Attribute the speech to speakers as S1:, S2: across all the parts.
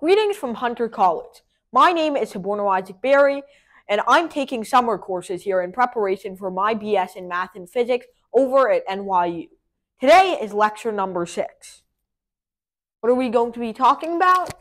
S1: Greetings from Hunter College. My name is Suborno Isaac Bari, and I'm taking summer courses here in preparation for my BS in Math and Physics over at NYU. Today is lecture number six. What are we going to be talking about?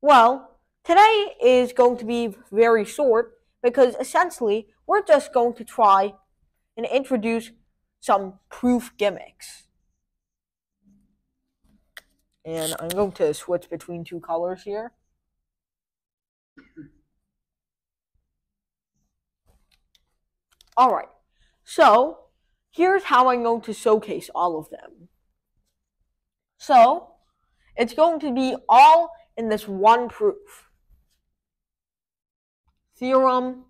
S1: Well, today is going to be very short because essentially we're just going to try and introduce some proof gimmicks and I'm going to switch between two colors here. All right, so here's how I'm going to showcase all of them. So it's going to be all in this one proof. Theorem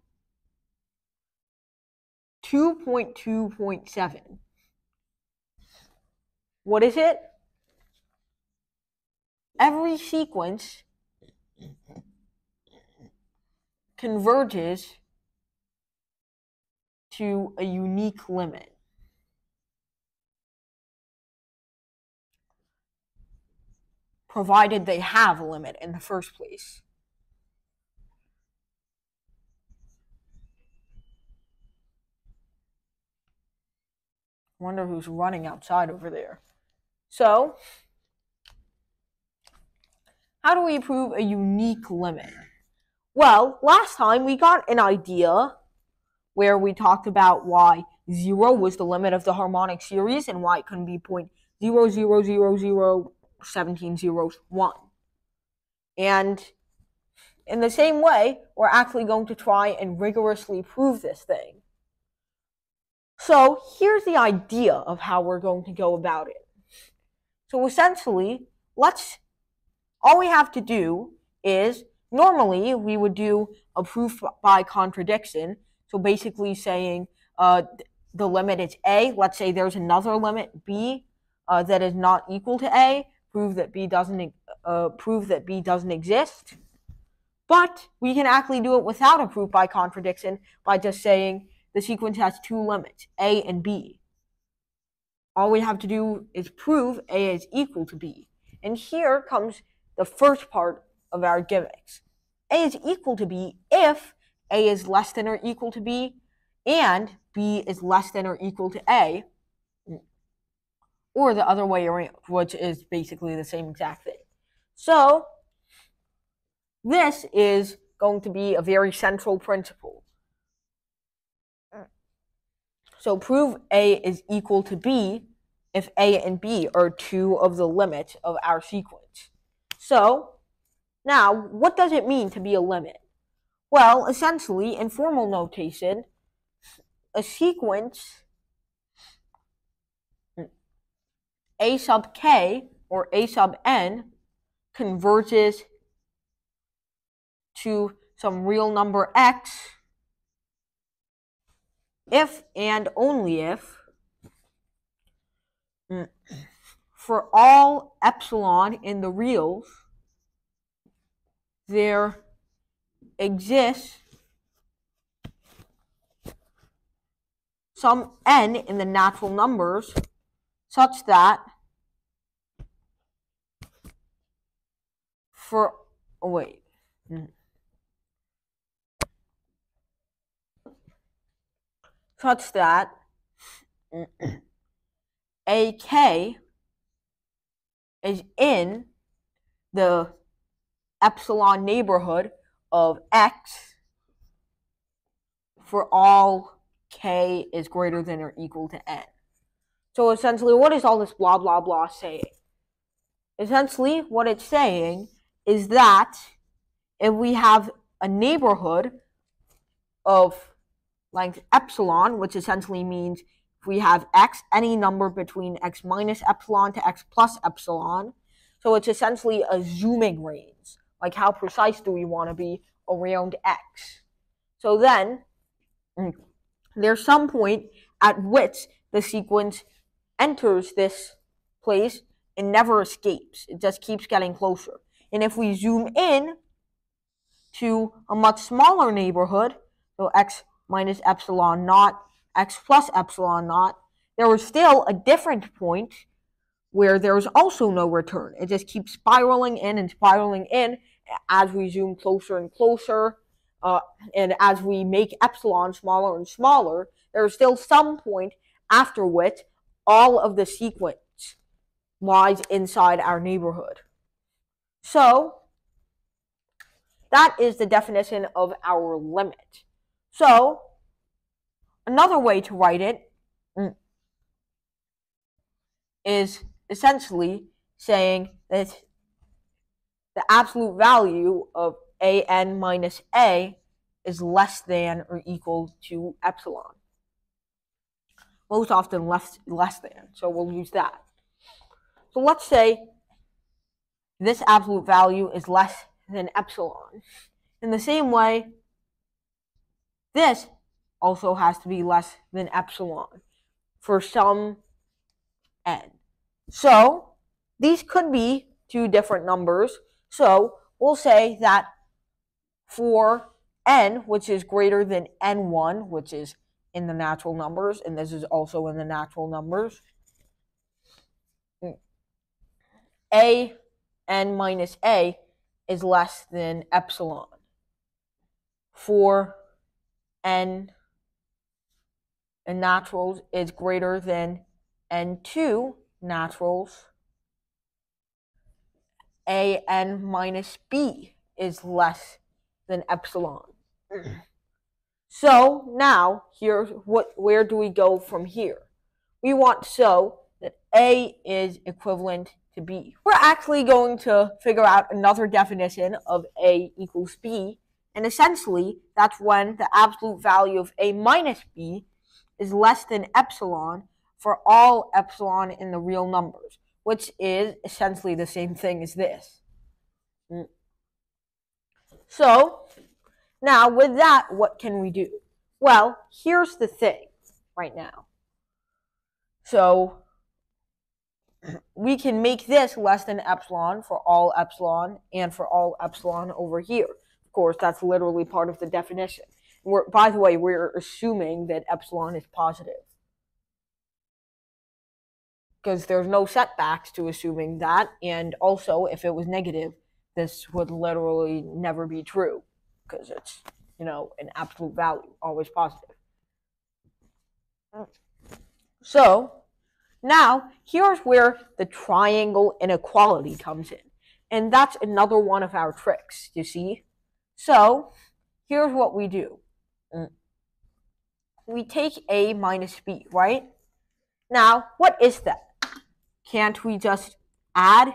S1: 2.2.7. What is it? Every sequence converges to a unique limit. Provided they have a limit in the first place. Wonder who's running outside over there. So, how do we prove a unique limit? Well, last time we got an idea where we talked about why 0 was the limit of the harmonic series and why it couldn't be point zero zero zero zero seventeen zeros one. And in the same way, we're actually going to try and rigorously prove this thing. So here's the idea of how we're going to go about it. So essentially, let's all we have to do is normally we would do a proof by contradiction. So basically saying uh, the limit is a. Let's say there's another limit b uh, that is not equal to a. Prove that b doesn't uh, prove that b doesn't exist. But we can actually do it without a proof by contradiction by just saying the sequence has two limits, a and b. All we have to do is prove a is equal to b. And here comes the first part of our gimmicks. A is equal to B if A is less than or equal to B and B is less than or equal to A, or the other way around, which is basically the same exact thing. So, this is going to be a very central principle. So prove A is equal to B if A and B are two of the limits of our sequence. So, now, what does it mean to be a limit? Well, essentially, in formal notation, a sequence a sub k or a sub n converges to some real number x if and only if mm, for all epsilon in the reals, there exists some n in the natural numbers such that for oh wait. Such that a k is in the epsilon neighborhood of x for all k is greater than or equal to n. So essentially, what is all this blah blah blah saying? Essentially, what it's saying is that if we have a neighborhood of length epsilon, which essentially means we have x, any number between x minus epsilon to x plus epsilon. So it's essentially a zooming range. Like how precise do we want to be around x? So then mm, there's some point at which the sequence enters this place and never escapes. It just keeps getting closer. And if we zoom in to a much smaller neighborhood, so x minus epsilon naught x plus epsilon naught, there was still a different point where there's also no return. It just keeps spiraling in and spiraling in as we zoom closer and closer. Uh, and as we make epsilon smaller and smaller, there's still some point after which all of the sequence lies inside our neighborhood. So, that is the definition of our limit. So, another way to write it mm, essentially saying that the absolute value of an minus a is less than or equal to epsilon. Most often less, less than, so we'll use that. So let's say this absolute value is less than epsilon. In the same way, this also has to be less than epsilon for some n. So these could be two different numbers. So we'll say that for n, which is greater than n1, which is in the natural numbers, and this is also in the natural numbers, a n minus a is less than epsilon. For n in naturals is greater than n2 naturals, a n minus b is less than epsilon. so now here's what where do we go from here? We want show that a is equivalent to b. We're actually going to figure out another definition of a equals b, and essentially that's when the absolute value of a minus b is less than epsilon for all epsilon in the real numbers, which is essentially the same thing as this. Mm. So, now with that, what can we do? Well, here's the thing right now. So, we can make this less than epsilon for all epsilon and for all epsilon over here. Of course, that's literally part of the definition. We're, by the way, we're assuming that epsilon is positive. Because there's no setbacks to assuming that, and also, if it was negative, this would literally never be true. Because it's, you know, an absolute value, always positive. So, now, here's where the triangle inequality comes in. And that's another one of our tricks, you see? So, here's what we do. Mm. We take a minus b, right? Now, what is that? Can't we just add,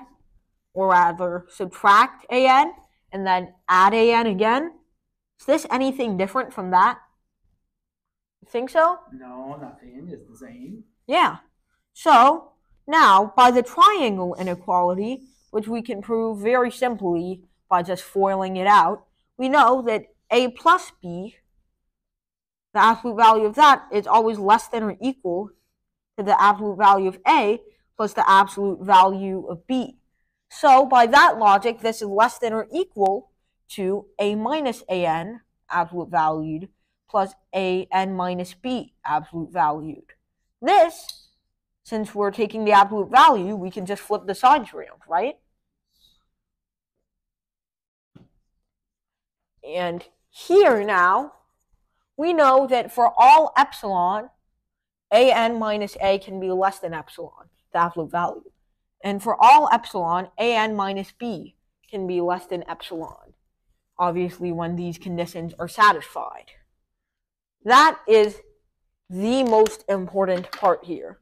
S1: or rather subtract an, and then add an again? Is this anything different from that? You think so?
S2: No, nothing. It's the same.
S1: Yeah. So, now, by the triangle inequality, which we can prove very simply by just foiling it out, we know that a plus b the absolute value of that is always less than or equal to the absolute value of A plus the absolute value of B. So by that logic, this is less than or equal to A minus AN, absolute valued, plus AN minus B, absolute valued. This, since we're taking the absolute value, we can just flip the signs around, right? And here now, we know that for all epsilon, an minus a can be less than epsilon, the absolute value. And for all epsilon, an minus b can be less than epsilon, obviously when these conditions are satisfied. That is the most important part here.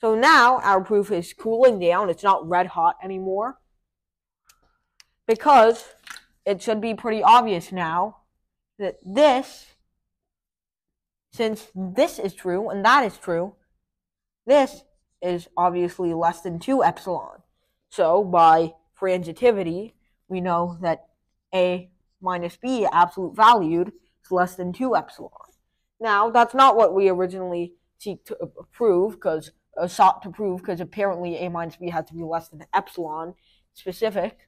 S1: So now our proof is cooling down. It's not red hot anymore. Because it should be pretty obvious now that this, since this is true and that is true, this is obviously less than 2 epsilon. So by transitivity, we know that A minus B absolute valued is less than 2 epsilon. Now, that's not what we originally seek to prove, because uh, sought to prove, because apparently A minus B has to be less than epsilon specific.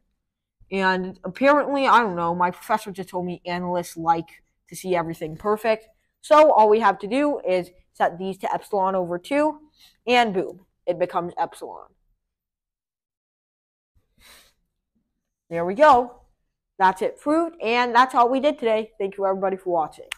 S1: And apparently, I don't know, my professor just told me analysts like to see everything perfect. So all we have to do is set these to epsilon over 2, and boom, it becomes epsilon. There we go. That's it proved, and that's all we did today. Thank you everybody for watching.